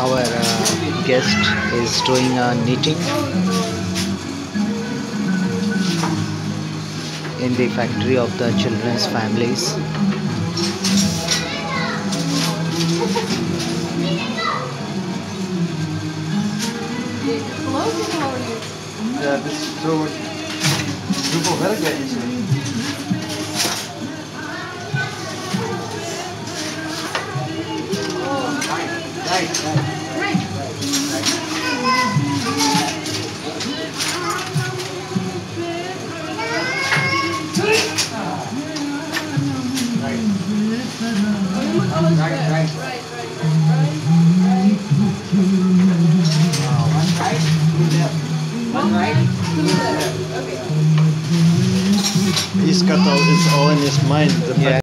Okay. Our uh, guest is doing a knitting in the factory of the children's families. Geloof je gewoon niet? Ja, dus zo. Right, right, right. right. He's got all, it's all in his mind.